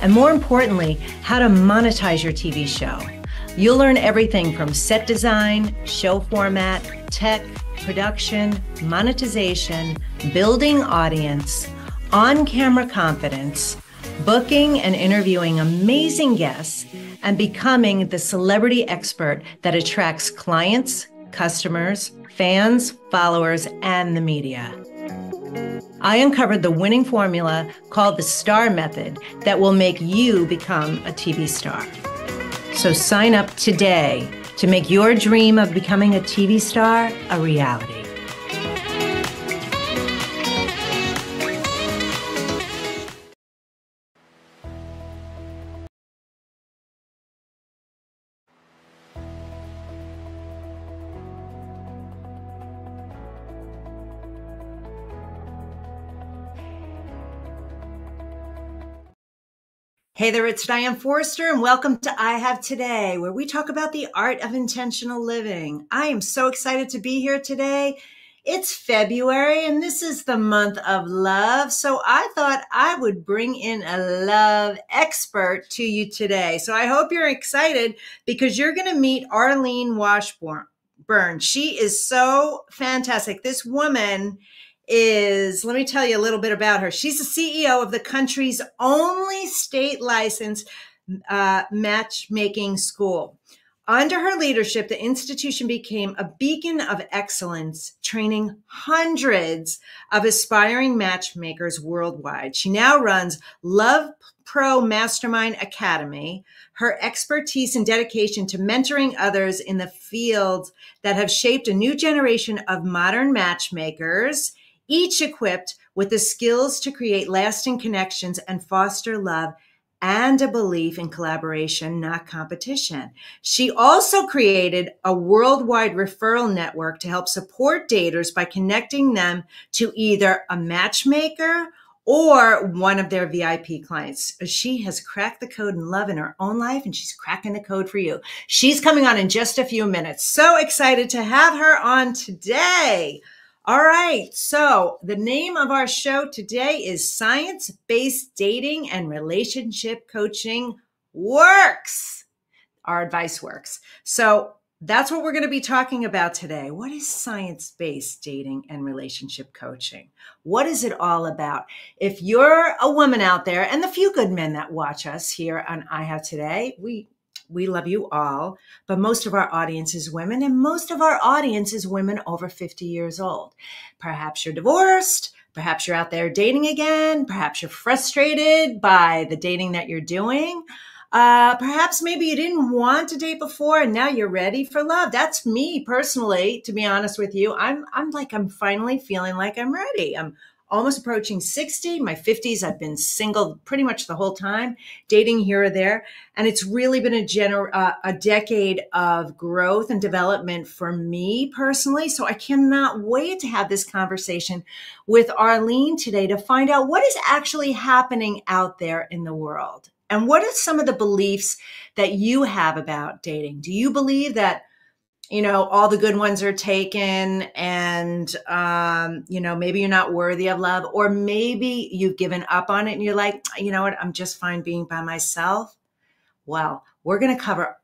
and more importantly, how to monetize your TV show. You'll learn everything from set design, show format, tech, production, monetization, building audience, on camera confidence, booking and interviewing amazing guests, and becoming the celebrity expert that attracts clients, customers, fans, followers, and the media. I uncovered the winning formula called the STAR method that will make you become a TV star. So sign up today to make your dream of becoming a TV star a reality. Hey there, it's Diane Forster, and welcome to I Have Today, where we talk about the art of intentional living. I am so excited to be here today. It's February, and this is the month of love. So I thought I would bring in a love expert to you today. So I hope you're excited because you're going to meet Arlene Washburn. She is so fantastic. This woman is let me tell you a little bit about her. She's the CEO of the country's only state licensed uh, matchmaking school. Under her leadership, the institution became a beacon of excellence, training hundreds of aspiring matchmakers worldwide. She now runs Love Pro Mastermind Academy. Her expertise and dedication to mentoring others in the fields that have shaped a new generation of modern matchmakers each equipped with the skills to create lasting connections and foster love and a belief in collaboration, not competition. She also created a worldwide referral network to help support daters by connecting them to either a matchmaker or one of their VIP clients. She has cracked the code in love in her own life and she's cracking the code for you. She's coming on in just a few minutes. So excited to have her on today. All right. So the name of our show today is Science Based Dating and Relationship Coaching Works. Our advice works. So that's what we're going to be talking about today. What is science based dating and relationship coaching? What is it all about? If you're a woman out there and the few good men that watch us here on I Have Today, we we love you all, but most of our audience is women, and most of our audience is women over 50 years old. Perhaps you're divorced. Perhaps you're out there dating again. Perhaps you're frustrated by the dating that you're doing. Uh, perhaps maybe you didn't want to date before and now you're ready for love. That's me personally, to be honest with you. I'm, I'm like, I'm finally feeling like I'm ready. I'm almost approaching 60. My 50s, I've been single pretty much the whole time, dating here or there. And it's really been a, gener- uh, a decade of growth and development for me personally. So I cannot wait to have this conversation with Arlene today to find out what is actually happening out there in the world. And what are some of the beliefs that you have about dating? Do you believe that you know all the good ones are taken and um, you know maybe you're not worthy of love or maybe you've given up on it and you're like you know what? I'm just fine being by myself. Well we're going to cover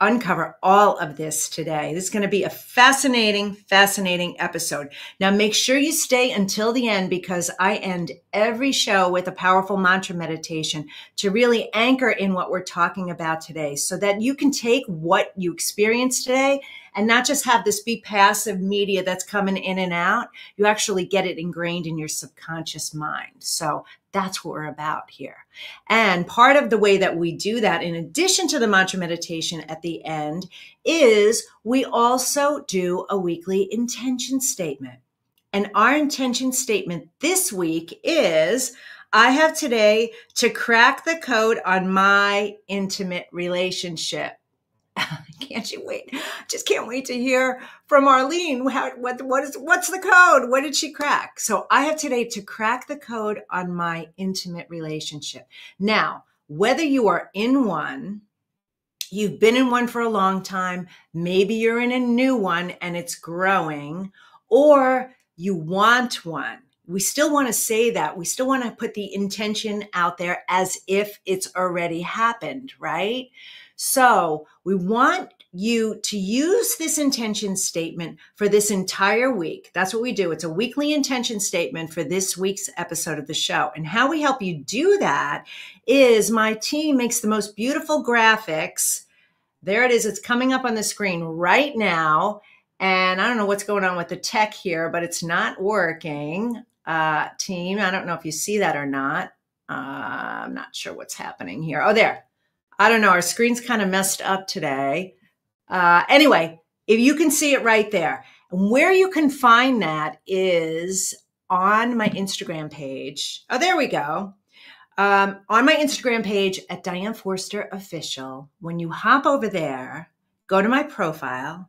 uncover all of this today. This is going to be a fascinating, fascinating episode. Now, make sure you stay until the end because I end every show with a powerful mantra meditation to really anchor in what we're talking about today so that you can take what you experienced today and not just have this be passive media that's coming in and out. You actually get it ingrained in your subconscious mind. So that's what we're about here. And part of the way that we do that, in addition to the mantra meditation at the end, is we also do a weekly intention statement. And our intention statement this week is I have today to crack the code on my intimate relationship. can't you wait? Just can't wait to hear from Arlene. How, what, what is, what's the code? What did she crack? So I have today to crack the code on my intimate relationship. Now, whether you are in one, you've been in one for a long time, maybe you're in a new one and it's growing, or you want one we still want to say that. We still want to put the intention out there as if it's already happened, right? So we want you to use this intention statement for this entire week. That's what we do. It's a weekly intention statement for this week's episode of the show. And how we help you do that is my team makes the most beautiful graphics. There it is. It's coming up on the screen right now. And I don't know what's going on with the tech here, but it's not working. Uh, team, I don't know if you see that or not. Uh, I'm not sure what's happening here. Oh, there. I don't know. Our screen's kind of messed up today. Uh, anyway, if you can see it right there, And where you can find that is on my Instagram page. Oh, there we go. Um, on my Instagram page at Diane Forster Official. When you hop over there, go to my profile,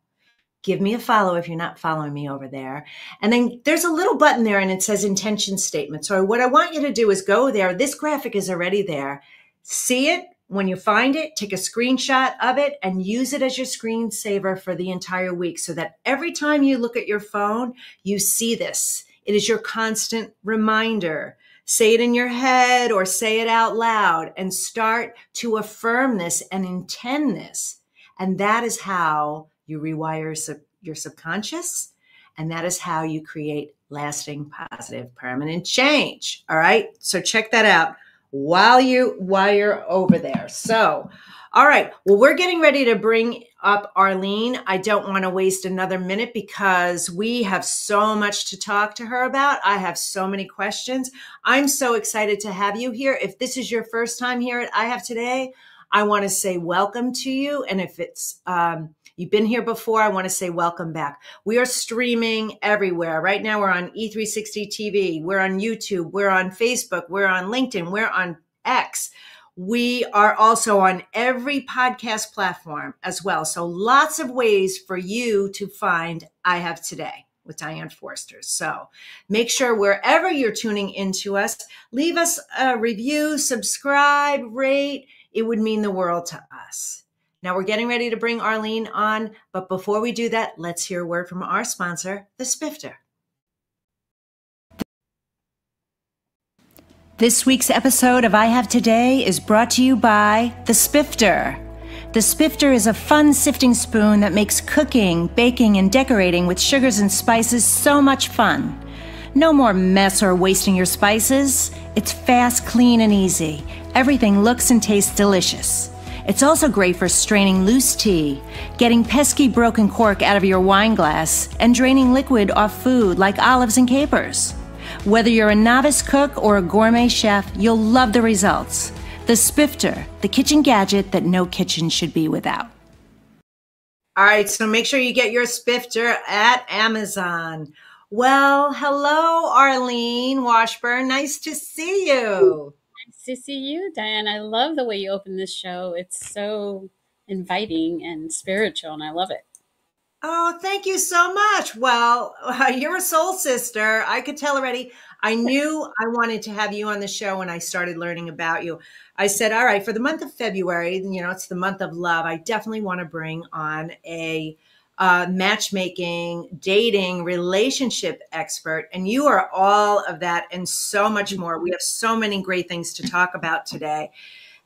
give me a follow if you're not following me over there. And then there's a little button there and it says intention statement. So what I want you to do is go there. This graphic is already there. See it, when you find it, take a screenshot of it and use it as your screensaver for the entire week so that every time you look at your phone, you see this. It is your constant reminder. Say it in your head or say it out loud and start to affirm this and intend this. And that is how you rewire sub- your subconscious. And that is how you create lasting, positive, permanent change. All right. So check that out while you while you're over there. So, all right. Well, we're getting ready to bring up Arlene. I don't want to waste another minute because we have so much to talk to her about. I have so many questions. I'm so excited to have you here. If this is your first time here at I Have Today, I want to say welcome to you. And if it's um, You've been here before. I want to say welcome back. We are streaming everywhere. Right now, we're on E360 TV, we're on YouTube, we're on Facebook, we're on LinkedIn, we're on X. We are also on every podcast platform as well. So, lots of ways for you to find I Have Today with Diane Forster. So make sure wherever you're tuning into us, leave us a review, subscribe, rate. It would mean the world to us. Now we're getting ready to bring Arlene on, but before we do that, let's hear a word from our sponsor, the Spifter. This week's episode of I Have Today is brought to you by the Spifter. The Spifter is a fun sifting spoon that makes cooking, baking, and decorating with sugars and spices so much fun. No more mess or wasting your spices. It's fast, clean, and easy. Everything looks and tastes delicious. It's also great for straining loose tea, getting pesky broken cork out of your wine glass, and draining liquid off food like olives and capers. Whether you're a novice cook or a gourmet chef, you'll love the results. The Spifter, the kitchen gadget that no kitchen should be without. All right, so make sure you get your Spifter at Amazon. Well, hello, Arlene Washburn. Nice to see you to see you, Diane. I love the way you open this show. It's so inviting and spiritual, and I love it. Oh, thank you so much. Well, you're a soul sister. I could tell already. I knew I wanted to have you on the show when I started learning about you. I said, all right, for the month of February, you know, it's the month of love. I definitely want to bring on a uh, matchmaking, dating, relationship expert. And you are all of that and so much more. We have so many great things to talk about today.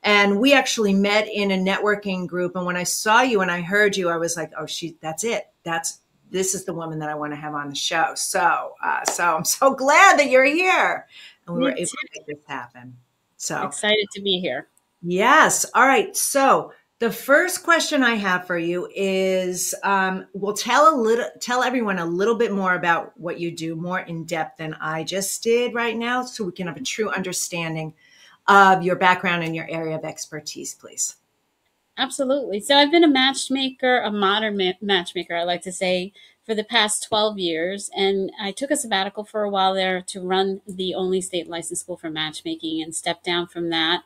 And we actually met in a networking group. And when I saw you and I heard you, I was like, oh, she, that's it. That's, this is the woman that I want to have on the show. So, uh, so I'm so glad that you're here and we Me were able to make this happen. So excited to be here. Yes. All right. So, the first question I have for you is, um, we'll tell a little, tell everyone a little bit more about what you do, more in depth than I just did right now, so we can have a true understanding of your background and your area of expertise, please. Absolutely. So I've been a matchmaker, a modern ma- matchmaker, I like to say, for the past 12 years. And I took a sabbatical for a while there to run the only state licensed school for matchmaking and stepped down from that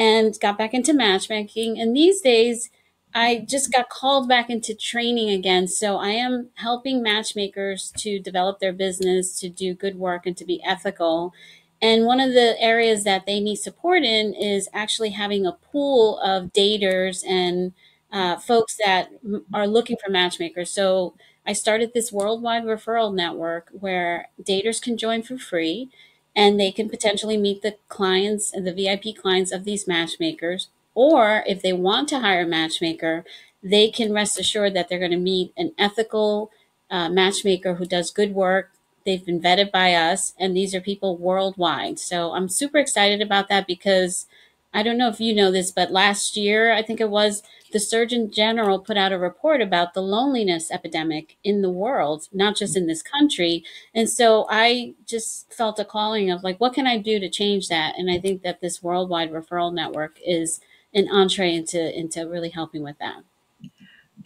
and got back into matchmaking. And these days, I just got called back into training again. So I am helping matchmakers to develop their business, to do good work, and to be ethical. And one of the areas that they need support in is actually having a pool of daters and uh, folks that are looking for matchmakers. So I started this worldwide referral network where daters can join for free and they can potentially meet the clients and the VIP clients of these matchmakers. Or if they want to hire a matchmaker, they can rest assured that they're going to meet an ethical uh, matchmaker who does good work. They've been vetted by us, and these are people worldwide. So I'm super excited about that because I don't know if you know this, but last year, I think it was, the Surgeon General put out a report about the loneliness epidemic in the world, not just in this country. And so I just felt a calling of like, what can I do to change that? And I think that this worldwide referral network is an entree into into really helping with that.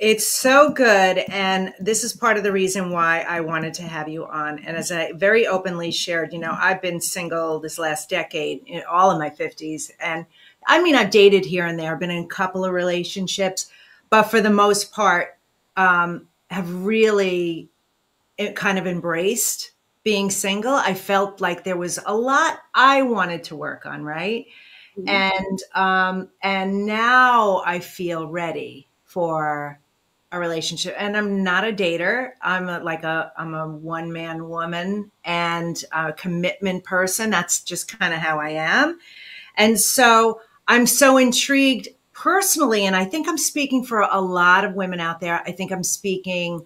It's so good. And this is part of the reason why I wanted to have you on. And as I very openly shared, you know, I've been single this last decade, all in my 50s. And I mean, I've dated here and there, been in a couple of relationships, but for the most part, um, have really eh, kind of embraced being single. I felt like there was a lot I wanted to work on, right? Mm-hmm. And um, and now I feel ready for a relationship and i'm not a dater i'm a, like a i'm a one man woman and a commitment person that's just kind of how i am and so i'm so intrigued personally and i think i'm speaking for a lot of women out there i think i'm speaking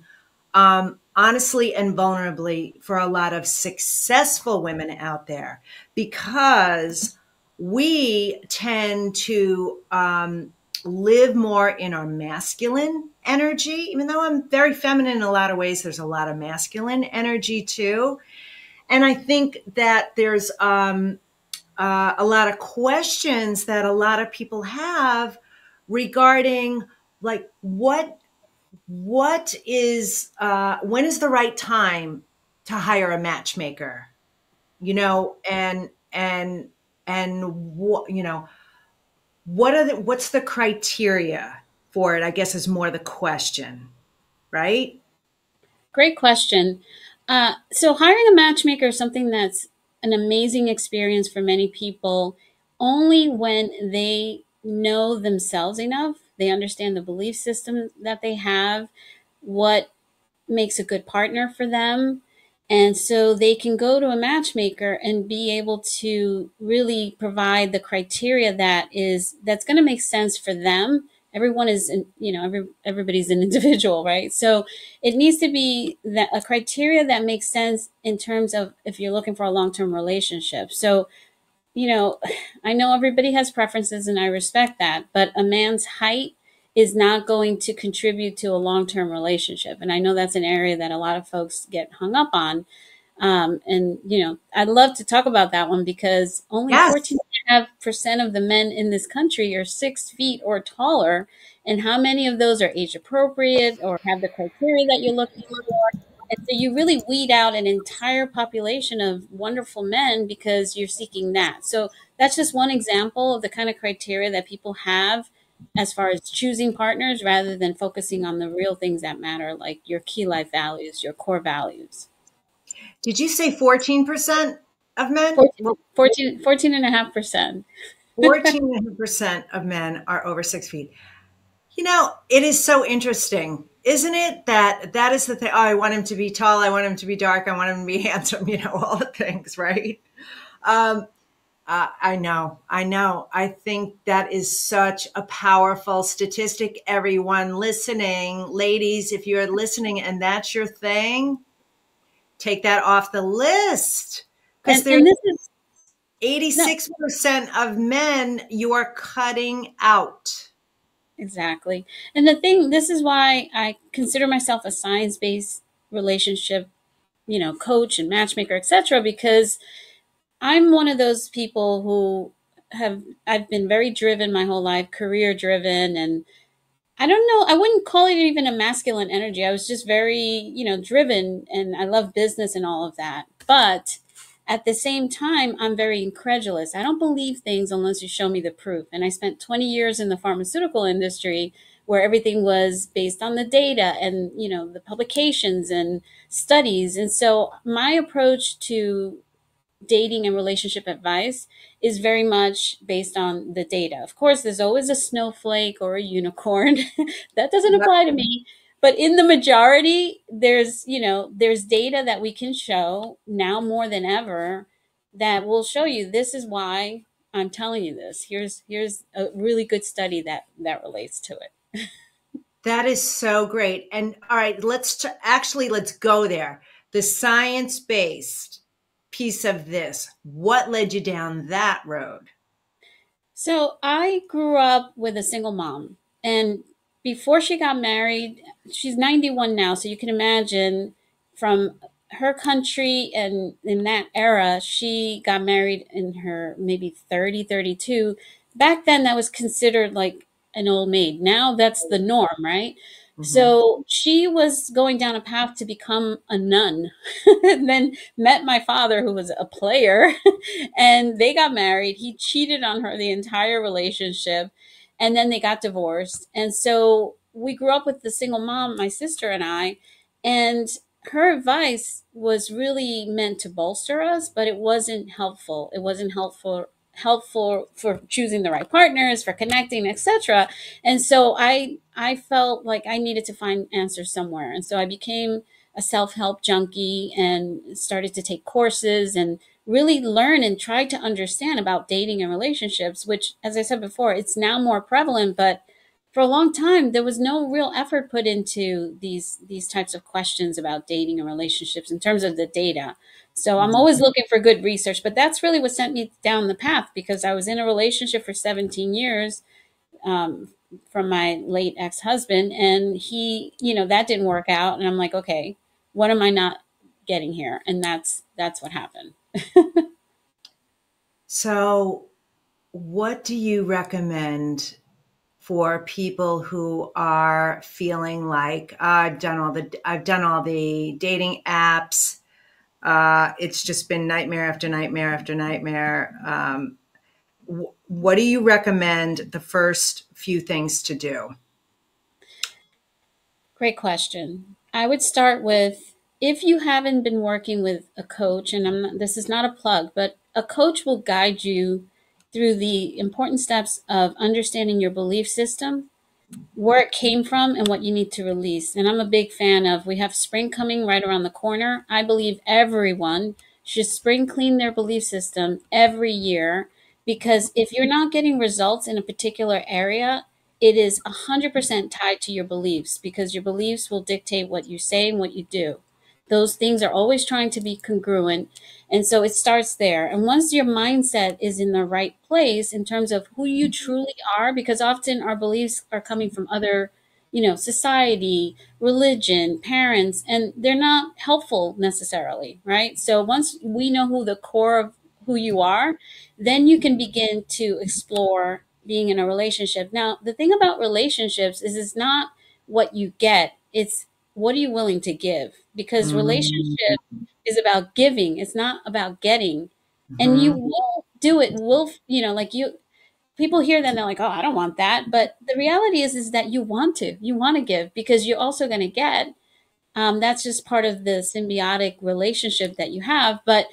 um, honestly and vulnerably for a lot of successful women out there because we tend to um, live more in our masculine energy, even though I'm very feminine in a lot of ways, there's a lot of masculine energy too. And I think that there's um, uh, a lot of questions that a lot of people have regarding like what what is uh, when is the right time to hire a matchmaker? You know and and and what you know what are the what's the criteria for it i guess is more the question right? Great question. Uh, so hiring a matchmaker is something that's an amazing experience for many people only when they know themselves enough they understand the belief system that they have what makes a good partner for them and so they can go to a matchmaker and be able to really provide the criteria that is that's going to make sense for them. Everyone is, you know, every everybody's an individual, right? So it needs to be that a criteria that makes sense in terms of if you're looking for a long-term relationship. So, you know, I know everybody has preferences and I respect that, but a man's height is not going to contribute to a long term relationship. And I know that's an area that a lot of folks get hung up on. Um, and, you know, I'd love to talk about that one because only 14.5% of the men in this country are six feet or taller. And how many of those are age appropriate or have the criteria that you're looking for? And so you really weed out an entire population of wonderful men because you're seeking that. So that's just one example of the kind of criteria that people have as far as choosing partners rather than focusing on the real things that matter, like your key life values, your core values. Did you say 14% of men? 14, 14, 14 and a half percent. 14% of men are over six feet. You know, it is so interesting, isn't it? That that is the thing. Oh, I want him to be tall. I want him to be dark. I want him to be handsome. You know, all the things, right? Um, uh, I know, I know. I think that is such a powerful statistic. Everyone listening, ladies, if you're listening and that's your thing, take that off the list because there's is, 86% no. of men you are cutting out. Exactly. And the thing, this is why I consider myself a science based relationship, you know, coach and matchmaker, etc. Because I'm one of those people who have I've been very driven my whole life, career driven and I don't know, I wouldn't call it even a masculine energy. I was just very, you know, driven and I love business and all of that. But at the same time, I'm very incredulous. I don't believe things unless you show me the proof. And I spent 20 years in the pharmaceutical industry where everything was based on the data and, you know, the publications and studies. And so my approach to dating and relationship advice is very much based on the data. Of course, there's always a snowflake or a unicorn. that doesn't apply to me. but in the majority, there's, you know, there's data that we can show now more than ever that will show you this is why I'm telling you this. Here's here's a really good study that that relates to it. that is so great. And all right, let's t- actually let's go there. The science-based piece of this. What led you down that road? So, I grew up with a single mom and before she got married, she's 91 now, so you can imagine from her country and in that era, she got married in her maybe 30, 32. Back then, that was considered like an old maid. Now that's the norm, right? Mm-hmm. So she was going down a path to become a nun, and then met my father, who was a player, and they got married. He cheated on her the entire relationship, and then they got divorced. And so we grew up with the single mom, my sister and I, and her advice was really meant to bolster us, but it wasn't helpful. It wasn't helpful helpful for choosing the right partners, for connecting, etc. And so I I felt like I needed to find answers somewhere. And so I became a self-help junkie and started to take courses and really learn and try to understand about dating and relationships, which as I said before, it's now more prevalent, but for a long time there was no real effort put into these these types of questions about dating and relationships in terms of the data. So i'm always looking for good research but that's really what sent me down the path because i was in a relationship for 17 years um, from my late ex-husband and he you know that didn't work out and i'm like okay what am i not getting here? And that's that's what happened. So what do you recommend for people who are feeling like uh, I've done all the I've done all the dating apps. Uh, it's just been nightmare after nightmare after nightmare. Um, what do you recommend the first few things to do? Great question. I would start with if you haven't been working with a coach, and I'm this is not a plug, but a coach will guide you through the important steps of understanding your belief system, where it came from, and what you need to release. And I'm a big fan of we have spring coming right around the corner. I believe everyone should spring clean their belief system every year because if you're not getting results in a particular area, it is 100% tied to your beliefs because your beliefs will dictate what you say and what you do. Those things are always trying to be congruent. And so it starts there. And once your mindset is in the right place in terms of who you mm-hmm. truly are, because often our beliefs are coming from other, you know, society, religion, parents, and they're not helpful necessarily, right? So once we know who the core of who you are, then you can begin to explore being in a relationship. Now, the thing about relationships is it's not what you get, it's what are you willing to give? Because mm-hmm. relationship is about giving. It's not about getting. Mm-hmm. And you mm-hmm. will do it. Will you know, like you people hear that and they're like, oh, I don't want that. But the reality is is that you want to. You want to give because you're also going to get. Um, that's just part of the symbiotic relationship that you have. But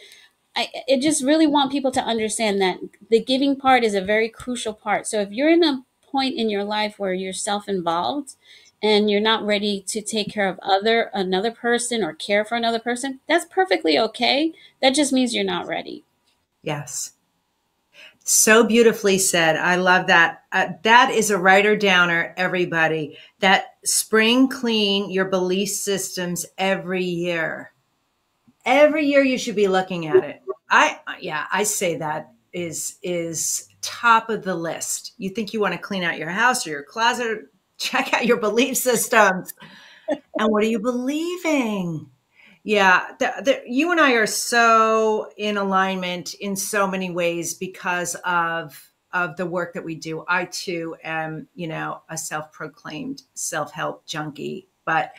I, I just really want people to understand that the giving part is a very crucial part. So if you're in a point in your life where you're self-involved and you're not ready to take care of other another person or care for another person, that's perfectly okay. That just means you're not ready. Yes. So beautifully said. I love that. Uh, that is a writer downer, everybody. That spring clean your belief systems every year. Every year you should be looking at it. I yeah, I say that is is top of the list. You think you want to clean out your house or your closet check out your belief systems. and what are you believing? Yeah, the, the, you and I are so in alignment in so many ways because of of the work that we do. I too am, you know, a self-proclaimed self-help junkie, but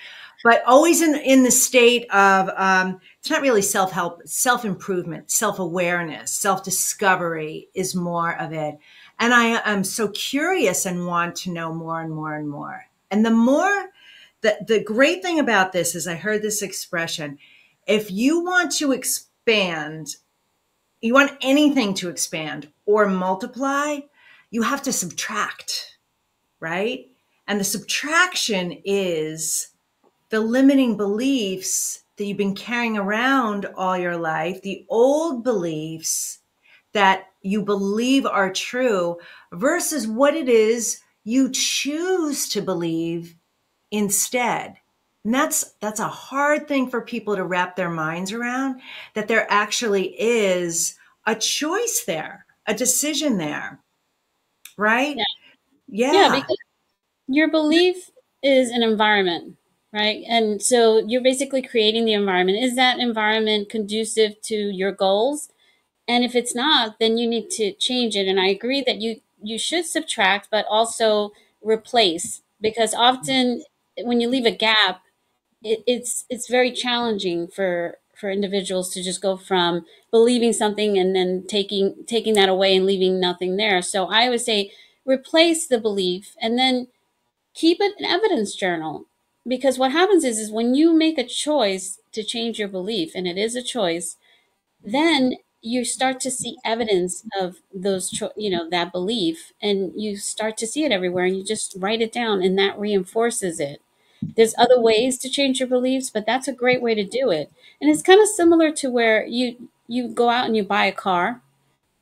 but always in in the state of um, it's not really self-help, self-improvement, self-awareness, self-discovery is more of it. And I am so curious and want to know more and more and more. And the more, the, the great thing about this is I heard this expression if you want to expand, you want anything to expand or multiply, you have to subtract, right? And the subtraction is the limiting beliefs that you've been carrying around all your life, the old beliefs that you believe are true versus what it is you choose to believe instead. And that's that's a hard thing for people to wrap their minds around that there actually is a choice there, a decision there. Right? Yeah. Yeah. Yeah, because your belief is an environment, right? And so you're basically creating the environment. Is that environment conducive to your goals? And if it's not, then you need to change it. And I agree that you you should subtract, but also replace because often when you leave a gap, it, it's it's very challenging for for individuals to just go from believing something and then taking taking that away and leaving nothing there. So I would say replace the belief and then keep it an evidence journal because what happens is is when you make a choice to change your belief and it is a choice then you start to see evidence of those cho- you know that belief and you start to see it everywhere and you just write it down and that reinforces it. There's other ways to change your beliefs but that's a great way to do it. And it's kind of similar to where you you go out and you buy a car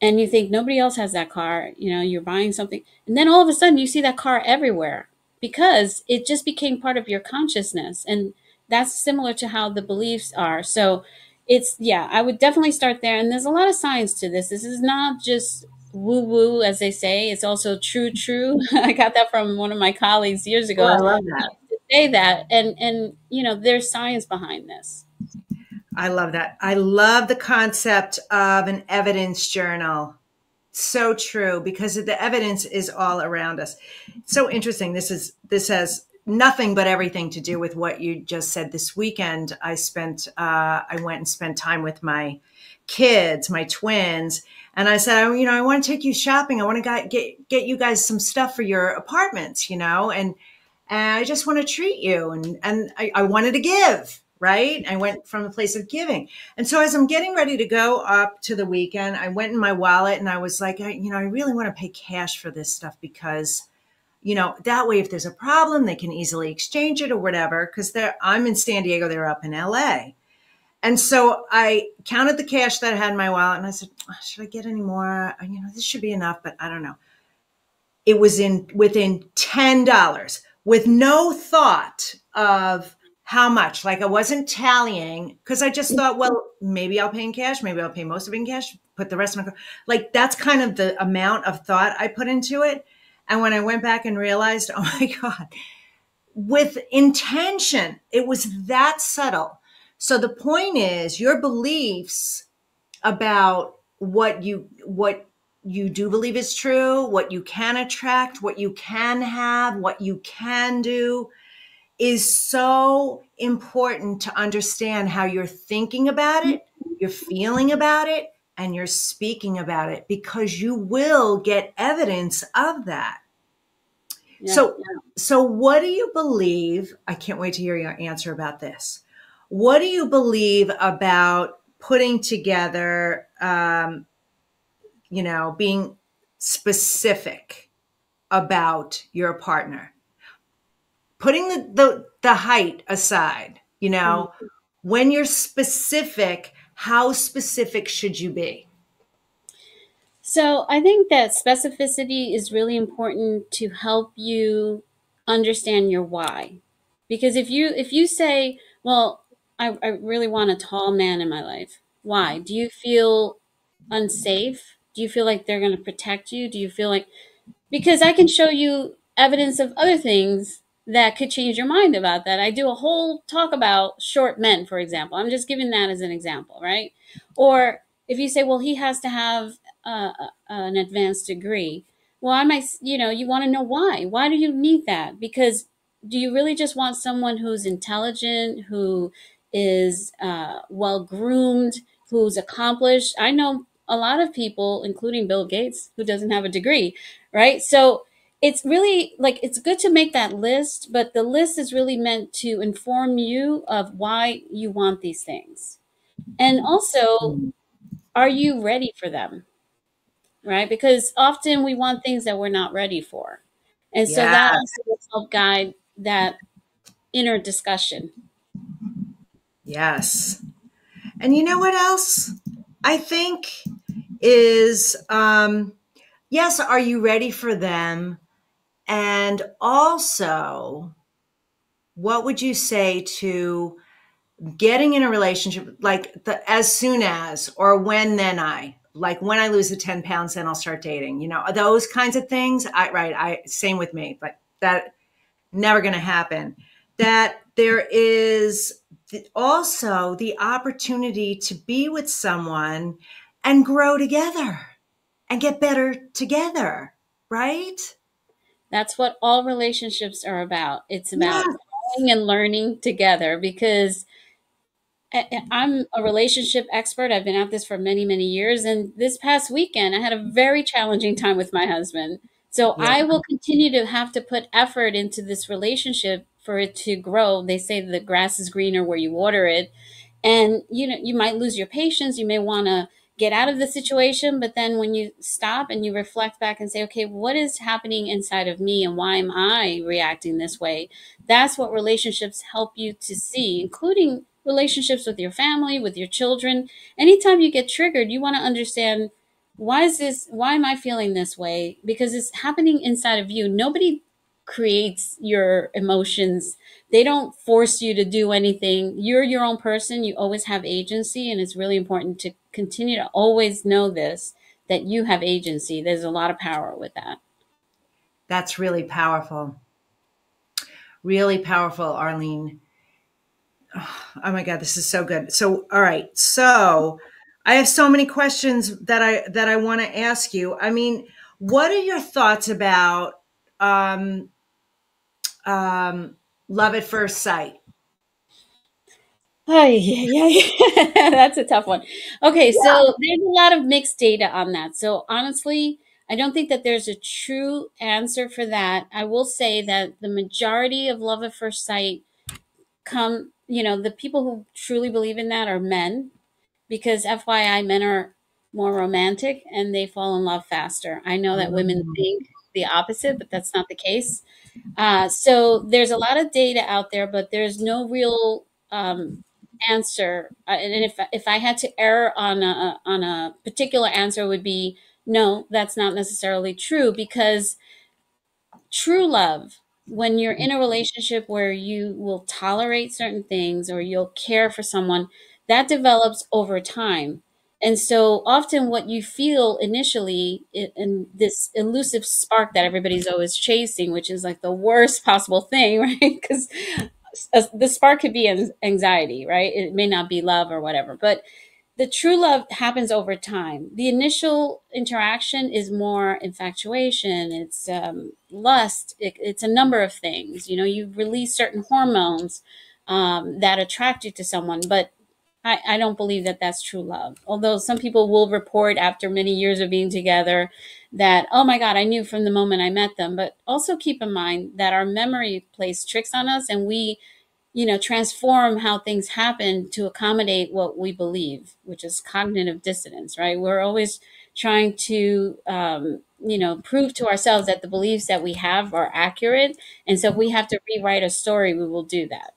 and you think nobody else has that car you know you're buying something and then all of a sudden you see that car everywhere because it just became part of your consciousness and that's similar to how the beliefs are. So it's yeah i would definitely start there and there's a lot of science to this this is not just woo woo as they say it's also true true i got that from one of my colleagues years ago Oh, I love that. to say that and and you know there's science behind this I love that. I love the concept of an evidence journal. So true because the evidence is all around us. So interesting. This is this has nothing but everything to do with what you just said this weekend. I spent uh, I went and spent time with my kids, my twins, and I said, "Oh, you know, I want to take you shopping. I want to get get you guys some stuff for your apartments, you know, and and I just want to treat you, and and I, I wanted to give." Right. I went from a place of giving. And so as I'm getting ready to go up to the weekend, I went in my wallet and I was like, I, you know, I really want to pay cash for this stuff because, you know, that way if there's a problem, they can easily exchange it or whatever. Cause they're I'm in San Diego, they're up in LA. And so I counted the cash that I had in my wallet and I said, "Oh, should I get any more? Uh, you know, this should be enough, but I don't know. It was in within $10 with no thought of how much. Like I wasn't tallying because I just thought, well, maybe I'll pay in cash, maybe I'll pay most of it in cash, put the rest in my car. Like that's kind of the amount of thought I put into it. And when I went back and realized, oh my God, with intention, it was that subtle. So the point is your beliefs about what you what you do believe is true, what you can attract, what you can have, what you can do is so important to understand how you're thinking about it, you're feeling about it, and you're speaking about it because you will get evidence of that. Yeah, So, yeah. so what do you believe? I can't wait to hear your answer about this. What do you believe about putting together, um, you know, being specific about your partner? Putting the, the, the height aside, you know, when you're specific, how specific should you be? So I think that specificity is really important to help you understand your why. Because if you if you say, well, I, I really want a tall man in my life. Why? Do you feel unsafe? Do you feel like they're going to protect you? Do you feel like because I can show you evidence of other things that could change your mind about that. I do a whole talk about short men, for example. I'm just giving that as an example, right? Or if you say, well, he has to have uh, an advanced degree. Well, I might, you know, you want to know why. Why do you need that? Because do you really just want someone who's intelligent, who is uh, well groomed, who's accomplished? I know a lot of people, including Bill Gates, who doesn't have a degree, right? So it's really like it's good to make that list, but the list is really meant to inform you of why you want these things. And also, are you ready for them? Right? Because often we want things that we're not ready for. And so that Yes. also will help guide that inner discussion. Yes. And you know what else I think is um, yes, are you ready for them? And also, what would you say to getting in a relationship like the as soon as or when then I like when I lose the 10 pounds, then I'll start dating, you know, those kinds of things. I, right. I, same with me, but that never going to happen. That there is also the opportunity to be with someone and grow together and get better together, right? That's what all relationships are about. It's about yes. growing and learning together because I'm a relationship expert. I've been at this for many, many years. And this past weekend, I had a very challenging time with my husband. So yeah. I will continue to have to put effort into this relationship for it to grow. They say the grass is greener where you water it. And you know, you might lose your patience. You may want to get out of the situation, but then when you stop and you reflect back and say, okay, what is happening inside of me and why am I reacting this way? That's what relationships help you to see, including relationships with your family, with your children. Anytime you get triggered, you want to understand why is this why am I feeling this way? Because it's happening inside of you. Nobody creates your emotions. They don't force you to do anything. You're your own person. You always have agency and it's really important to continue to always know this that you have agency. There's a lot of power with that. That's really powerful. Really powerful, Arlene oh my god this is so good so all right so i have so many questions that i that i want to ask you i mean what are your thoughts about um um love at first sight Oh, yeah, yeah, That's a tough one. Okay, yeah. so there's a lot of mixed data on that. So honestly, I don't think that there's a true answer for that. I will say that the majority of love at first sight come you know, the people who truly believe in that are men, because FYI, men are more romantic and they fall in love faster. I know that women mm. think the opposite, but that's not the case. Uh, so there's a lot of data out there, but there's no real um, answer. Uh, and if if I had to err on a on a particular answer, would be no. That's not necessarily true because true love when you're in a relationship where you will tolerate certain things or you'll care for someone, that develops over time. And so often what you feel initially in this elusive spark that everybody's always chasing, which is like the worst possible thing, right? Because the spark could be anxiety, right? It may not be love or whatever, but the true love happens over time. The initial interaction is more infatuation, it's um, lust, it, it's a number of things. You know, you release certain hormones um, that attract you to someone, but I, I don't believe that that's true love. Although some people will report after many years of being together that, oh my God, I knew from the moment I met them. But also keep in mind that our memory plays tricks on us and we you know, transform how things happen to accommodate what we believe, which is cognitive dissonance, right? We're always trying to, um, you know, prove to ourselves that the beliefs that we have are accurate. And so if we have to rewrite a story, we will do that.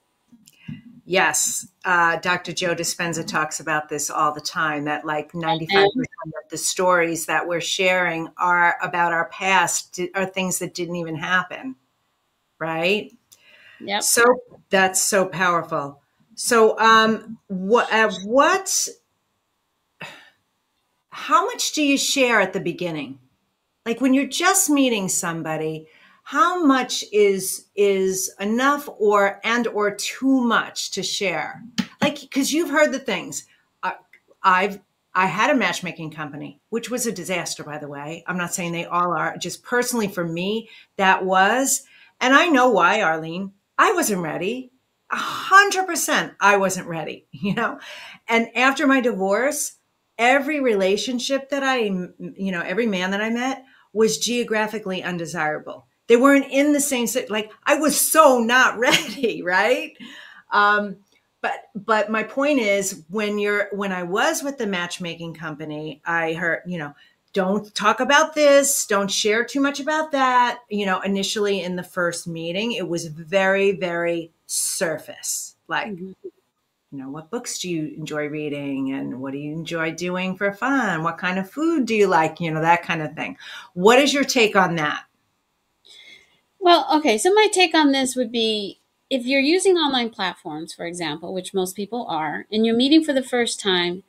Yes. Uh, Dr. Joe Dispenza talks about this all the time that like 95% of the stories that we're sharing are about our past, are things that didn't even happen. Right. Yep. So that's so powerful. So, um, what, uh, what, how much do you share at the beginning? Like when you're just meeting somebody, how much is is enough or and or too much to share? Like because you've heard the things. Uh, I've I had a matchmaking company, which was a disaster, by the way. I'm not saying they all are. Just personally for me, that was, and I know why, Arlene I wasn't ready. A hundred percent, I wasn't ready, you know? And after my divorce, every relationship that I, you know, every man that I met was geographically undesirable. They weren't in the same, like, I was so not ready, right? Um, but but my point is when you're when I was with the matchmaking company, I heard, you know, don't talk about this don't share too much about that you know initially in the first meeting it was very very surface. Like, mm-hmm. you know, what books do you enjoy reading and what do you enjoy doing for fun? What kind of food do you like? You know, that kind of thing. What is your take on that? Well, okay. So, my take on this would be if you're using online platforms, for example, which most people are, and you're meeting for the first time,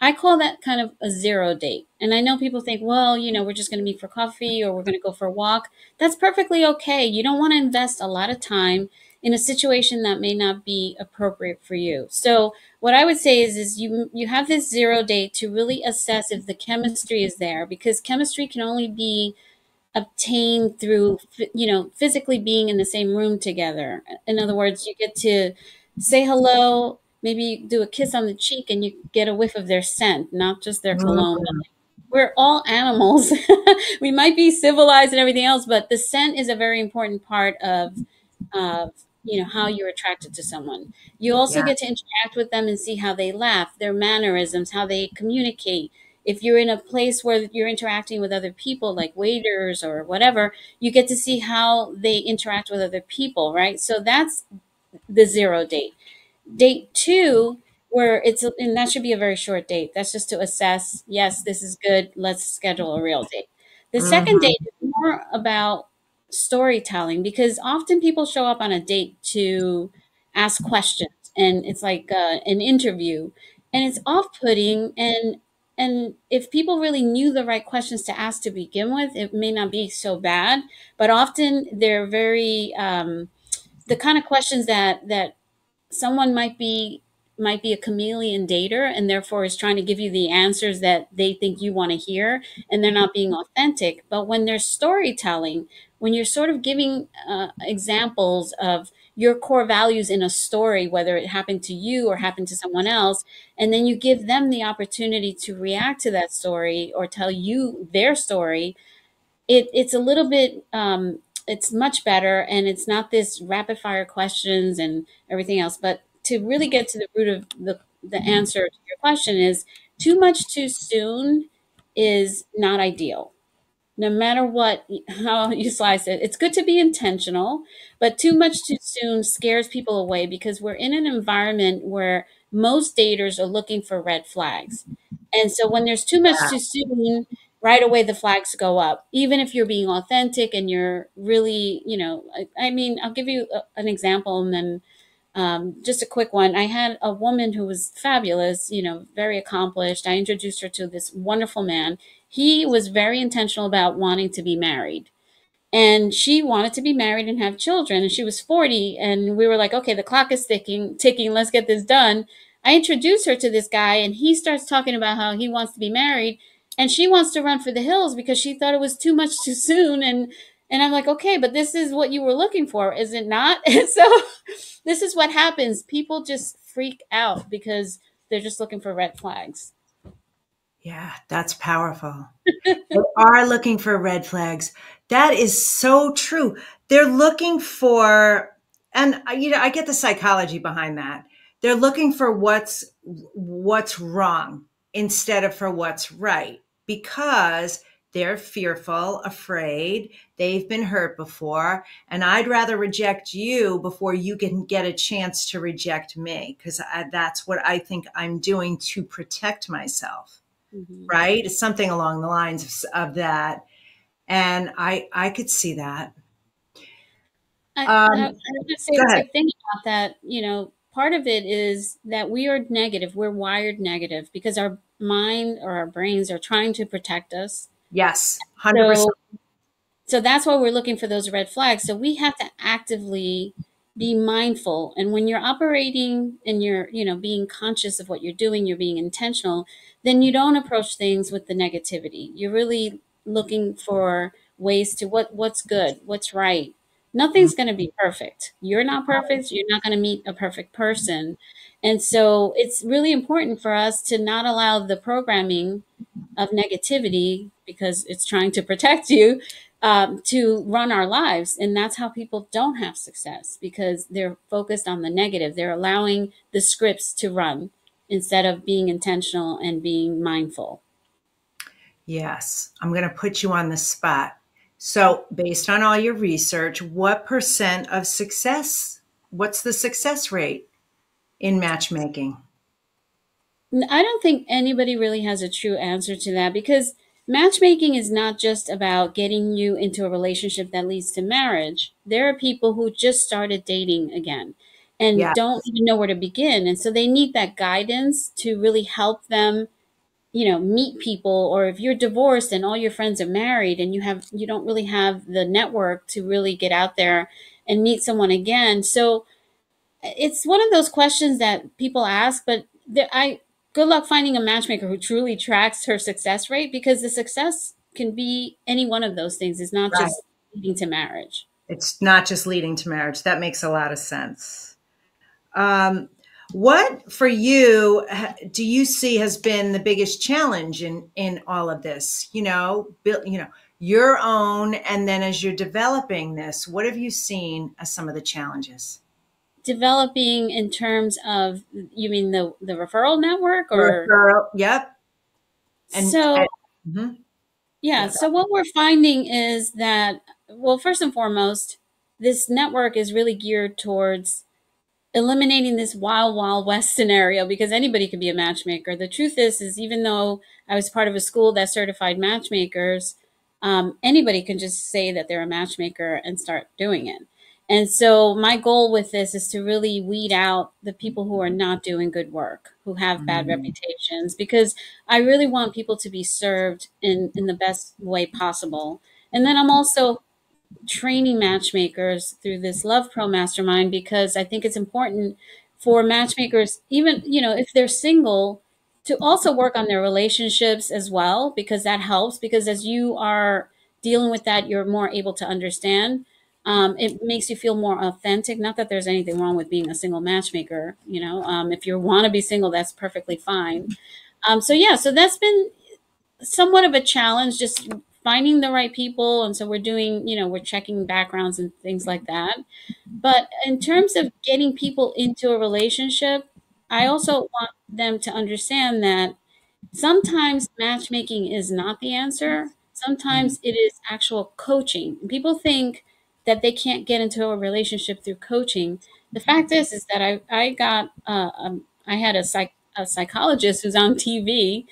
I call that kind of a zero date. And I know people think, well, you know, we're just going to meet for coffee or we're going to go for a walk. That's perfectly okay. You don't want to invest a lot of time in a situation that may not be appropriate for you. So what I would say is is you you have this zero date to really assess if the chemistry is there because chemistry can only be obtained through you know physically being in the same room together. In other words, you get to say hello, maybe do a kiss on the cheek and you get a whiff of their scent, not just their cologne. Mm-hmm. We're all animals. we might be civilized and everything else, but the scent is a very important part of of you know how you're attracted to someone you also yeah. get to interact with them and see how they laugh their mannerisms how they communicate if you're in a place where you're interacting with other people like waiters or whatever you get to see how they interact with other people right? So that's the zero date. Date two where it's and that should be a very short date. That's just to assess yes this is good let's schedule a real date. The mm-hmm. second date is more about storytelling because often people show up on a date to ask questions and it's like uh, an interview and it's off-putting and and if people really knew the right questions to ask to begin with it may not be so bad. But often they're very um, the kind of questions that that someone might be might be a chameleon dater and therefore is trying to give you the answers that they think you want to hear and they're not being authentic. But when they're storytelling when you're sort of giving uh, examples of your core values in a story, whether it happened to you or happened to someone else, and then you give them the opportunity to react to that story or tell you their story, it, it's a little bit, um, it's much better. And it's not this rapid fire questions and everything else. But to really get to the root of the, the answer to your question is too much too soon is not ideal no matter what how you slice it. It's good to be intentional but too much too soon scares people away because we're in an environment where most daters are looking for red flags. And so when there's too much too soon right away the flags go up. Even if you're being authentic and you're really you know i, I mean i'll give you a, an example and then um, just a quick one. I had a woman who was fabulous, you know, very accomplished. I introduced her to this wonderful man he was very intentional about wanting to be married. And she wanted to be married and have children. And she was 40. And we were like, okay, the clock is ticking, ticking. Let's get this done. I introduced her to this guy, and he starts talking about how he wants to be married. And she wants to run for the hills because she thought it was too much too soon. And and I'm like, okay, but this is what you were looking for, is it not? And so this is what happens. People just freak out because they're just looking for red flags. Yeah, that's powerful. they are looking for red flags. That is so true. They're looking for, and uh, you know, I get the psychology behind that. They're looking for what's what's wrong instead of for what's right because they're fearful, afraid, they've been hurt before, and I'd rather reject you before you can get a chance to reject me because that's what I think I'm doing to protect myself mm-hmm. right? It's something along the lines of, of, that. And I, I could see that. I, um, I, I would say the thing about that, you know, part of it is that we are negative. We're wired negative because our mind or our brains are trying to protect us. Yes, 100%. So, so that's why we're looking for those red flags. So we have to actively be mindful. And when you're operating and you're you know being conscious of what you're doing you're being intentional then you don't approach things with the negativity. You're really looking for ways to what what's good what's right. Nothing's mm-hmm. going to be perfect. You're not perfect you're not going to meet a perfect person. And so it's really important for us to not allow the programming of negativity because it's trying to protect you um, to run our lives. And that's how people don't have success because they're focused on the negative. They're allowing the scripts to run instead of being intentional and being mindful. Yes, I'm going to put you on the spot. So, based on all your research, what percent of success what's the success rate in matchmaking? I don't think anybody really has a true answer to that because matchmaking is not just about getting you into a relationship that leads to marriage. There are people who just started dating again and Yeah. don't even know where to begin. And so they need that guidance to really help them, you know, meet people. Or if you're divorced and all your friends are married and you have, you don't really have the network to really get out there and meet someone again. So it's one of those questions that people ask, but there, I, good luck finding a matchmaker who truly tracks her success rate because the success can be any one of those things. It's not Right. just leading to marriage. It's not just leading to marriage. That makes a lot of sense. Um, what for you do you see has been the biggest challenge in in all of this? You know, build, you know, your own, and then as you're developing this, what have you seen as some of the challenges? Developing in terms of, you mean the the referral network or Referral, yep. And, so? and- mhm. Yeah. Yeah. So what we're finding is that, well, first and foremost, this network is really geared towards eliminating this wild, wild west scenario because anybody could be a matchmaker. The truth is, is even though I was part of a school that certified matchmakers, um, anybody can just say that they're a matchmaker and start doing it. And so my goal with this is to really weed out the people who are not doing good work, who have bad Mhm. reputations, because I really want people to be served in, in the best way possible. And then I'm also training matchmakers through this Love Pro Mastermind because I think it's important for matchmakers, even, you know, if they're single, to also work on their relationships as well, because that helps. Because as you are dealing with that, you're more able to understand. Um, it makes you feel more authentic. Not that there's anything wrong with being a single matchmaker, you know. Um, if you want to be single, that's perfectly fine. Um, so yeah, so that's been somewhat of a challenge, just finding the right people. And so we're doing, you know, we're checking backgrounds and things like that. But in terms of getting people into a relationship, I also want them to understand that sometimes matchmaking is not the answer. Sometimes it is actual coaching. People think that they can't get into a relationship through coaching. The fact is, is that I, I got, uh, um, I had a psych, a psychologist who's on TV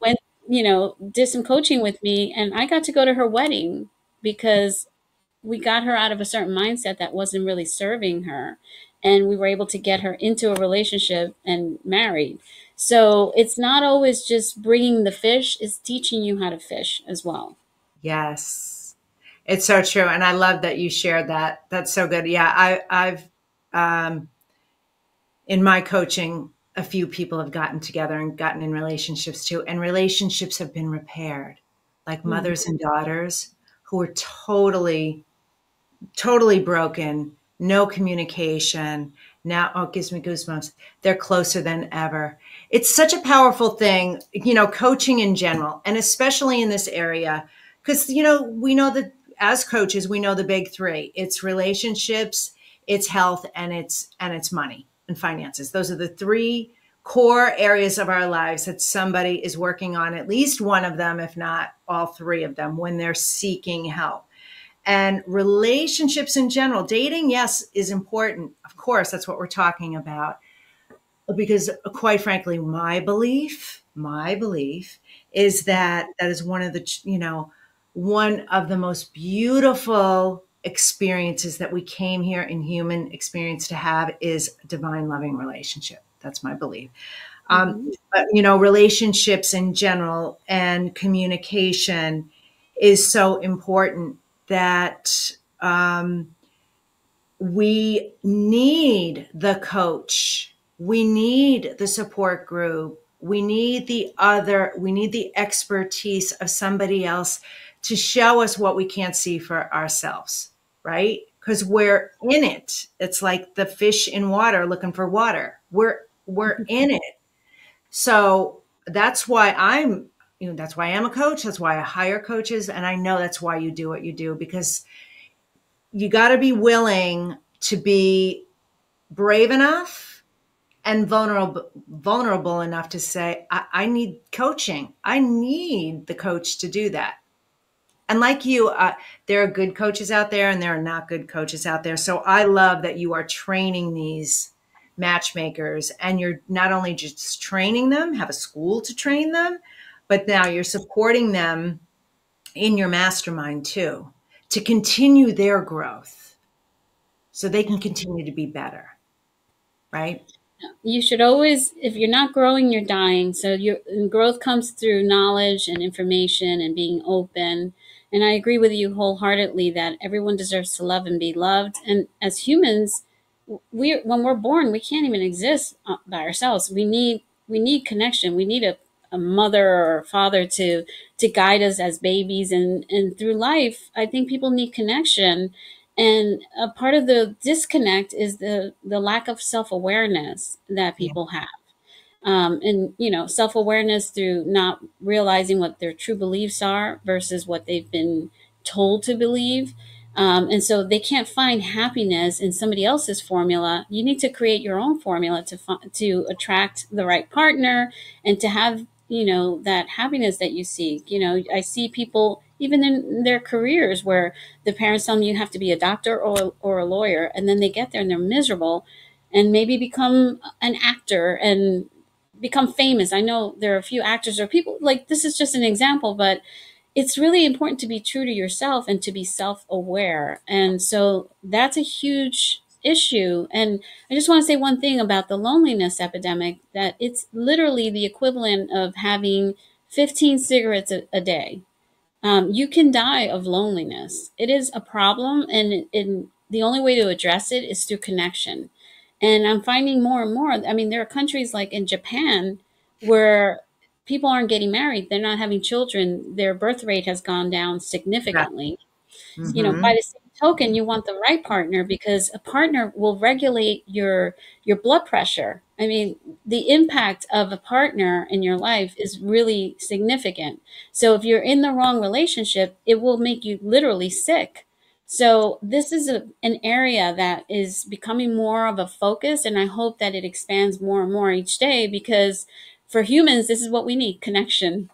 went, you know, did some coaching with me and I got to go to her wedding because we got her out of a certain mindset that wasn't really serving her and we were able to get her into a relationship and married. So it's not always just bringing the fish, it's teaching you how to fish as well. Yes, it's so true, and I love that you shared that. That's so good. Yeah, I, I've um, in my coaching, a few people have gotten together and gotten in relationships too, and relationships have been repaired, like Mhm. mothers and daughters who were totally, totally broken, no communication. Now, oh, it gives me goosebumps. They're closer than ever. It's such a powerful thing, you know, coaching in general, and especially in this area because you know we know that as coaches we know the big three. It's relationships it's health and it's and it's money and finances. Those are the three core areas of our lives that somebody is working on at least one of them if not all three of them when they're seeking help. And relationships in general dating yes is important. Of course that's what we're talking about. Because quite frankly my belief my belief is that that is one of the you know one of the most beautiful experiences that we came here in human experience to have is divine loving relationship. That's my belief. Um, Mhm. but you know relationships in general and communication is so important that um, we need the coach. We need the support group. We need the other we need the expertise of somebody else to show us what we can't see for ourselves right? Because we're in it. It's like the fish in water looking for water. We're we're in it. So that's why i'm you know that's why i'm a coach. That's why i hire coaches. And i know that's why you do what you do because you got to be willing to be brave enough and vulnerable vulnerable enough to say I, I need coaching. I need the coach to do that And like you, uh, there are good coaches out there and there are not good coaches out there. So I love that you are training these matchmakers and you're not only just training them, have a school to train them, but now you're supporting them in your mastermind too to continue their growth so they can continue to be better. Right? you should always if you're not growing you're dying so your growth comes through knowledge and information and being open and i agree with you wholeheartedly that everyone deserves to love and be loved. And as humans we when we're born we can't even exist uh, by ourselves. We need we need connection. We need a, a mother or a father to to guide us as babies. And and through life i think people need connection. And a part of the disconnect is the the lack of self-awareness that people have um, and you know self-awareness through not realizing what their true beliefs are versus what they've been told to believe. Um, and so they can't find happiness in somebody else's formula. You need to create your own formula to to attract the right partner and to have you know that happiness that you seek. You know i see people even in their careers where the parents tell them you have to be a doctor or, or a lawyer and then they get there and they're miserable and maybe become an actor and become famous i know there are a few actors or people like this is just an example but it's really important to be true to yourself and to be self-aware and so that's a huge issue and i just want to say one thing about the loneliness epidemic that it's literally the equivalent of having 15 cigarettes a, a day um, you can die of loneliness. It is a problem, and, and the only way to address it is through connection. And I'm finding more and more. I mean, there are countries like in Japan where people aren't getting married, they're not having children, their birth rate has gone down significantly. Mm-hmm. You know, by the same token, you want the right partner because a partner will regulate your your blood pressure. I mean, the impact of a partner in your life is really significant. So if you're in the wrong relationship, it will make you literally sick. So this is a, an area that is becoming more of a focus and I hope that it expands more and more each day because for humans this is what we need, connection,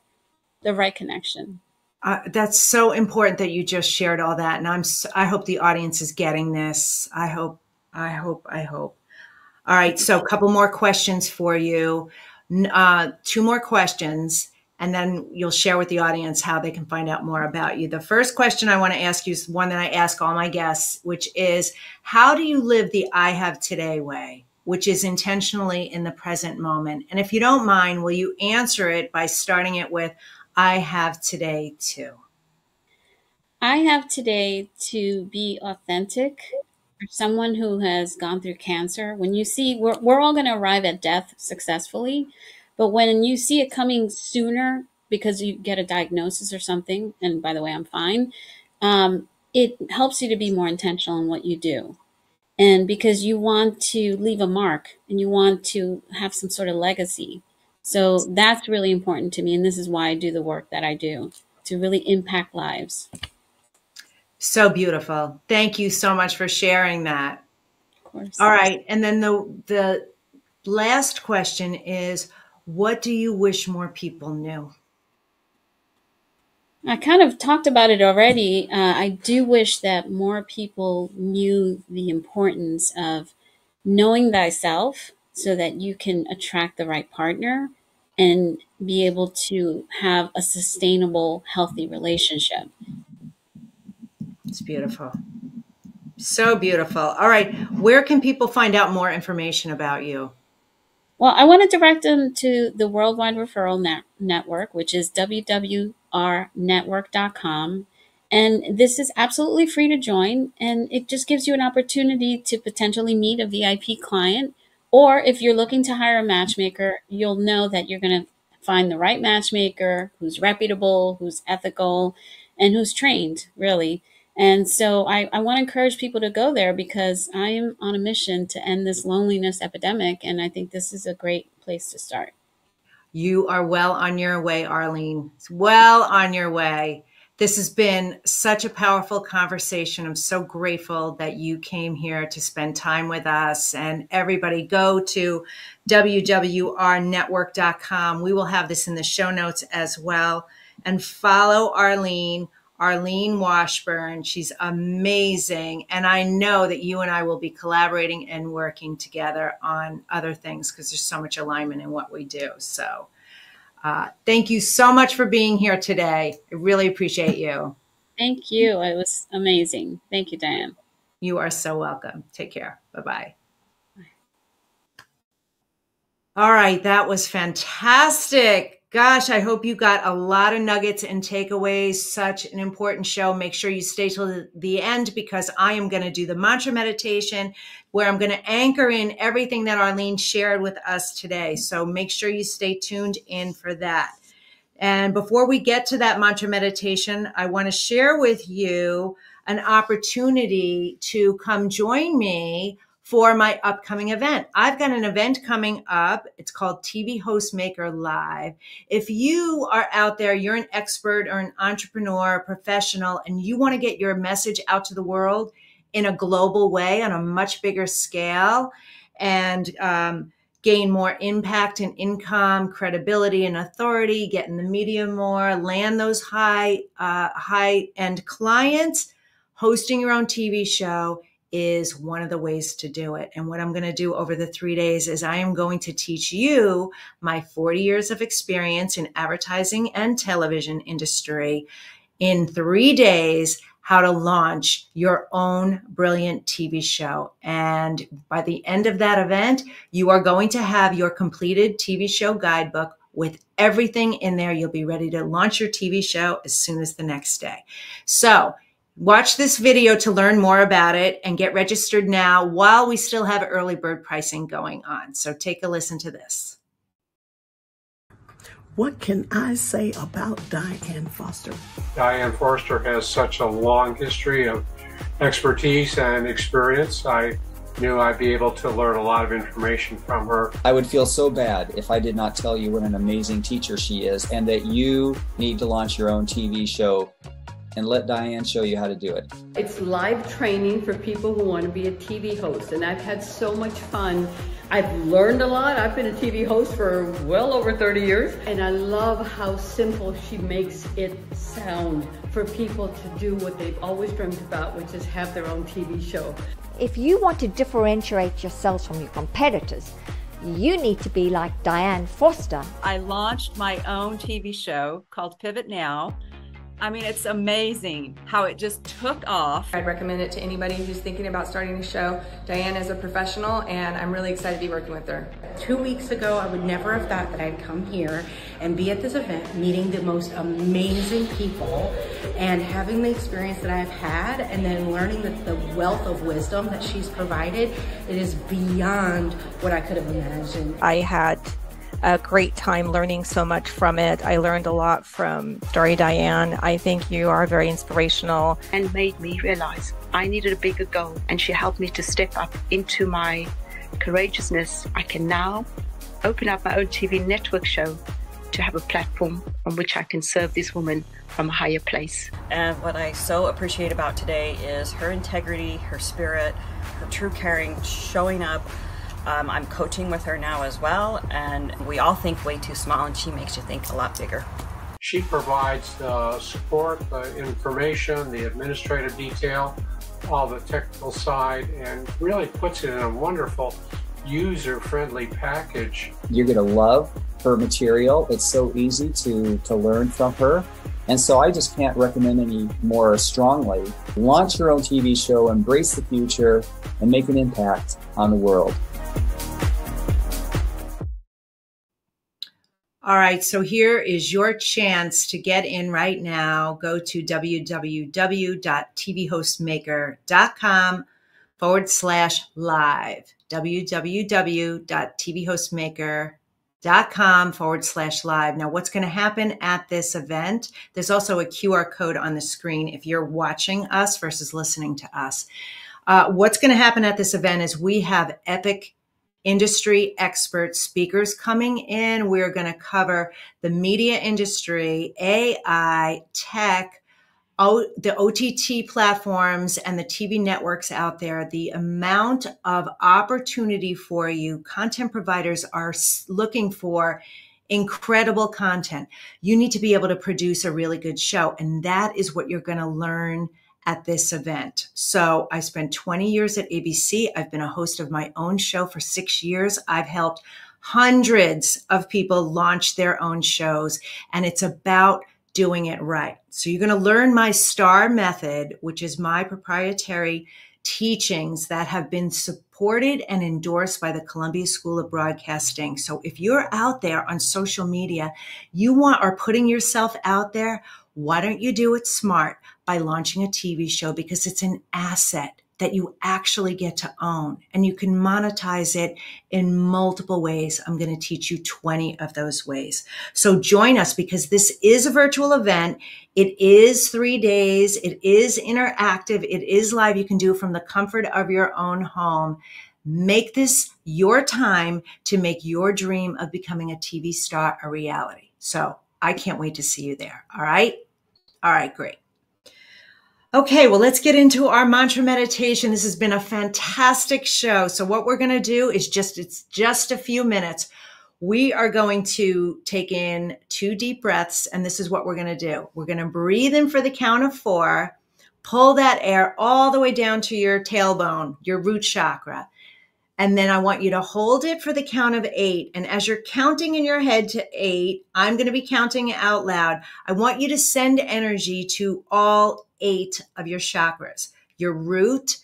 the right connection. Uh, that's so important that you just shared all that, and I'm. I hope the audience is getting this. I hope. I hope. I hope. All right. So, a couple more questions for you. Uh, two more questions, and then you'll share with the audience how they can find out more about you. The first question I want to ask you is one that I ask all my guests, which is, how do you live the I have today way? Which is intentionally in the present moment. And if you don't mind, will you answer it by starting it with, I have today too? I have today to be authentic for someone who has gone through cancer. When you see, we're, we're all going to arrive at death successfully, but when you see it coming sooner because you get a diagnosis or something, and by the way, I'm fine, um, it helps you to be more intentional in what you do. And because you want to leave a mark and you want to have some sort of legacy. So that's really important to me. And this is why I do the work that I do to really impact lives. So beautiful. Thank you so much for sharing that. Of course. All right. And then the the last question is what do you wish more people knew? I kind of talked about it already. Uh, I do wish that more people knew the importance of knowing thyself so that you can attract the right partner and be able to have a sustainable, healthy relationship. It's beautiful. So beautiful. All right. Where can people find out more information about you? Well, I want to direct them to the Worldwide Referral Net- Network, which is www.rnetwork.com. And this is absolutely free to join. And it just gives you an opportunity to potentially meet a VIP client or if you're looking to hire a matchmaker, you'll know that you're going to find the right matchmaker who's reputable, who's ethical, and who's trained, really. And so I, I want to encourage people to go there because I am on a mission to end this loneliness epidemic. And I think this is a great place to start. You are well on your way, Arlene. Well on your way. This has been such a powerful conversation. I'm so grateful that you came here to spend time with us. And everybody, go to www.rnetwork.com. We will have this in the show notes as well. And follow Arlene Arlene Washburn. She's amazing. And I know that you and I will be collaborating and working together on other things because there's so much alignment in what we do. So uh, thank you so much for being here today. I really appreciate you. Thank you. It was amazing. Thank you, Diane. You are so welcome. Take care. Bye bye. All right, that was fantastic. Gosh, I hope you got a lot of nuggets and takeaways. Such an important show. Make sure you stay till the end because I am going to do the mantra meditation where I'm going to anchor in everything that Arlene shared with us today. So make sure you stay tuned in for that. And before we get to that mantra meditation, I want to share with you an opportunity to come join me for my upcoming event. I've got an event coming up. It's called TV Host Maker Live. If you are out there, you're an expert or an entrepreneur, a professional, and you want to get your message out to the world in a global way on a much bigger scale and um, gain more impact and income, credibility and authority, get in the media more, land those high, uh, high end clients, hosting your own TV show is one of the ways to do it. And what I'm going to do over the three days is I am going to teach you my 40 years of experience in advertising and television industry in three days how to launch your own brilliant TV show. And by the end of that event, you are going to have your completed TV show guidebook with everything in there. You'll be ready to launch your TV show as soon as the next day. So Watch this video to learn more about it and get registered now while we still have early bird pricing going on. So take a listen to this. What can I say about Diane Forster? Diane Forster has such a long history of expertise and experience. I knew I'd be able to learn a lot of information from her. I would feel so bad if I did not tell you what an amazing teacher she is and that you need to launch your own TV show and let Diane show you how to do it. It's live training for people who want to be a TV host, and I've had so much fun. I've learned a lot. I've been a TV host for well over 30 years, and I love how simple she makes it sound for people to do what they've always dreamed about, which is have their own TV show. If you want to differentiate yourselves from your competitors, you need to be like Diane Forster. I launched my own TV show called Pivot Now I mean, it's amazing how it just took off. I'd recommend it to anybody who's thinking about starting a show. Diane is a professional and I'm really excited to be working with her. Two weeks ago, I would never have thought that I'd come here and be at this event, meeting the most amazing people and having the experience that I've had and then learning that the wealth of wisdom that she's provided, it is beyond what I could have imagined. I had a great time learning so much from it. I learned a lot from Story Diane. I think you are very inspirational. And made me realize I needed a bigger goal, and she helped me to step up into my courageousness. I can now open up my own TV network show to have a platform on which I can serve this woman from a higher place. And what I so appreciate about today is her integrity, her spirit, her true caring, showing up um, I'm coaching with her now as well, and we all think way too small, and she makes you think a lot bigger. She provides the support, the information, the administrative detail, all the technical side, and really puts it in a wonderful user friendly package. You're going to love her material. It's so easy to, to learn from her. And so I just can't recommend any more strongly. Launch your own TV show, embrace the future, and make an impact on the world. All right, so here is your chance to get in right now. Go to www.tvhostmaker.com forward slash live. www.tvhostmaker.com forward slash live. Now, what's going to happen at this event? There's also a QR code on the screen if you're watching us versus listening to us. Uh, what's going to happen at this event is we have epic industry experts, speakers coming in. We're going to cover the media industry, AI, tech, o- the OTT platforms, and the TV networks out there. The amount of opportunity for you content providers are looking for incredible content. You need to be able to produce a really good show. And that is what you're going to learn at this event. So I spent 20 years at ABC. I've been a host of my own show for six years. I've helped hundreds of people launch their own shows, and it's about doing it right. So you're going to learn my STAR method, which is my proprietary teachings that have been supported and endorsed by the Columbia School of Broadcasting. So if you're out there on social media, you want are putting yourself out there, why don't you do it smart by launching a TV show because it's an asset that you actually get to own and you can monetize it in multiple ways. I'm going to teach you 20 of those ways. So join us because this is a virtual event. It is three days. It is interactive. It is live. You can do from the comfort of your own home. Make this your time to make your dream of becoming a TV star a reality. So I can't wait to see you there. All right. All right. Great. Okay, well, let's get into our mantra meditation. This has been a fantastic show. So what we're going to do is just, it's just a few minutes. We are going to take in two deep breaths, and this is what we're going to do. We're going to breathe in for the count of four, pull that air all the way down to your tailbone, your root chakra. And then I want you to hold it for the count of eight. And as you're counting in your head to eight, I'm going to be counting out loud. I want you to send energy to all eight of your chakras your root,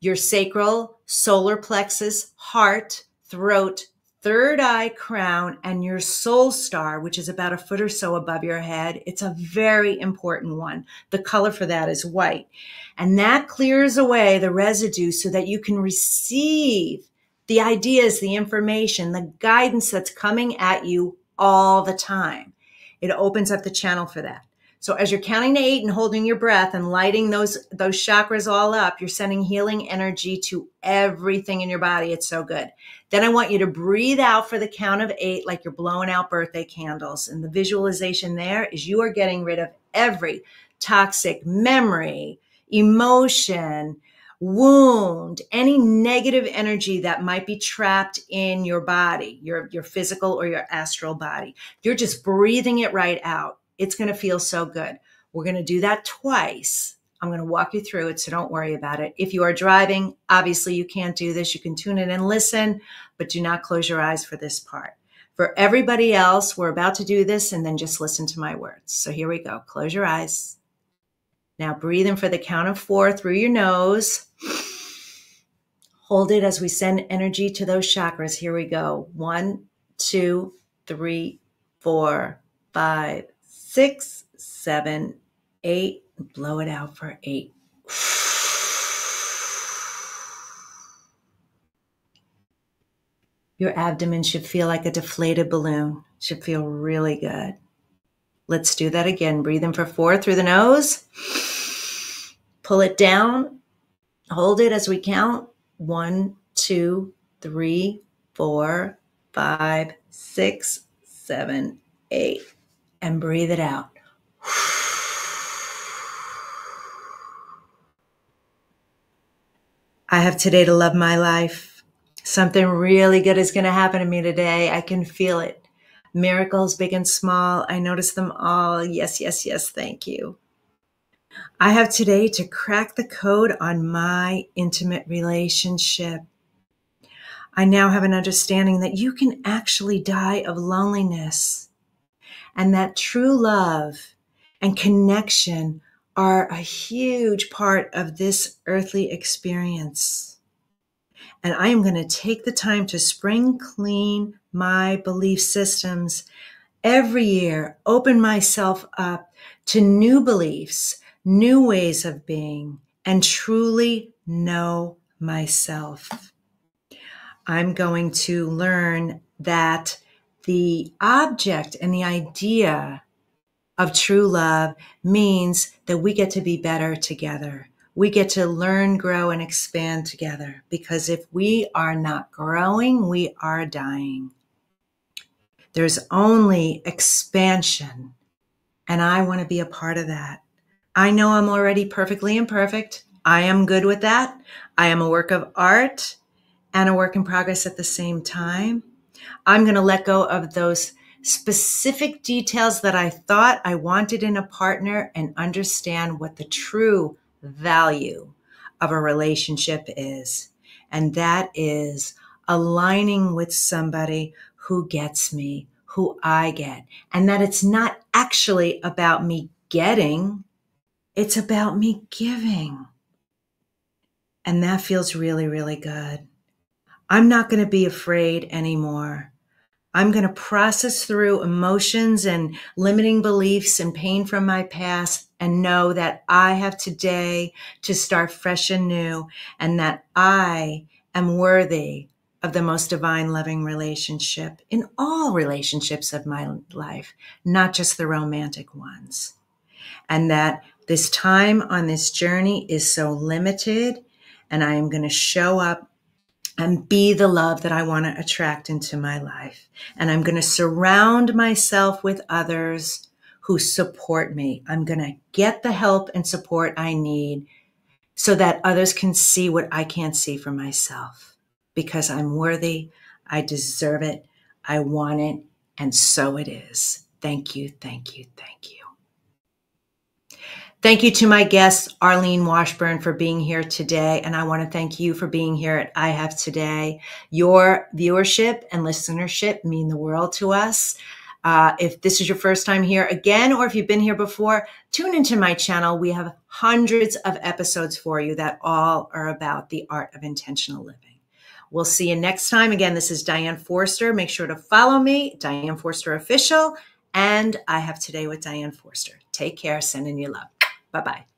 your sacral, solar plexus, heart, throat, third eye, crown, and your soul star, which is about a foot or so above your head. It's a very important one. The color for that is white. And that clears away the residue so that you can receive the ideas, the information, the guidance that's coming at you all the time. It opens up the channel for that. So as you're counting to eight and holding your breath and lighting those those chakras all up, you're sending healing energy to everything in your body. It's so good. Then I want you to breathe out for the count of eight, like you're blowing out birthday candles. And the visualization there is you are getting rid of every toxic memory, emotion, wound, any negative energy that might be trapped in your body, your, your physical or your astral body. You're just breathing it right out. It's going to feel so good. We're going to do that twice. I'm going to walk you through it, so don't worry about it. If you are driving, obviously you can't do this. You can tune in and listen, but do not close your eyes for this part. For everybody else, we're about to do this and then just listen to my words. So here we go. Close your eyes. Now breathe in for the count of four through your nose. Hold it as we send energy to those chakras. Here we go. One, two, three, four, five, six, seven, eight. Blow it out for eight. Your abdomen should feel like a deflated balloon. Should feel really good. Let's do that again. Breathe in for four through the nose. Pull it down. Hold it as we count. One, two, three, four, five, six, seven, eight. And breathe it out. I have today to love my life. Something really good is going to happen to me today. I can feel it miracles, big and small. I notice them all. Yes, yes, yes. Thank you. I have today to crack the code on my intimate relationship. I now have an understanding that you can actually die of loneliness and that true love and connection are a huge part of this earthly experience. And I am going to take the time to spring clean my belief systems every year, open myself up to new beliefs, new ways of being, and truly know myself. I'm going to learn that the object and the idea of true love means that we get to be better together. We get to learn, grow, and expand together because if we are not growing, we are dying. There's only expansion. And I want to be a part of that. I know I'm already perfectly imperfect. I am good with that. I am a work of art and a work in progress at the same time. I'm going to let go of those specific details that I thought I wanted in a partner and understand what the true value of a relationship is. And that is aligning with somebody who gets me, who I get, and that it's not actually about me getting, it's about me giving. And that feels really, really good. I'm not going to be afraid anymore. I'm going to process through emotions and limiting beliefs and pain from my past and know that I have today to start fresh and new and that I am worthy of the most divine loving relationship in all relationships of my life, not just the romantic ones. And that this time on this journey is so limited and I am going to show up and be the love that I want to attract into my life. And I'm going to surround myself with others who support me. I'm going to get the help and support I need so that others can see what I can't see for myself because I'm worthy. I deserve it. I want it. And so it is. Thank you. Thank you. Thank you. Thank you to my guest, Arlene Washburn, for being here today. And I want to thank you for being here at I Have Today. Your viewership and listenership mean the world to us. Uh, if this is your first time here again, or if you've been here before, tune into my channel. We have hundreds of episodes for you that all are about the art of intentional living. We'll see you next time. Again, this is Diane Forster. Make sure to follow me, Diane Forster Official, and I Have Today with Diane Forster. Take care. Sending you love. Bye bye.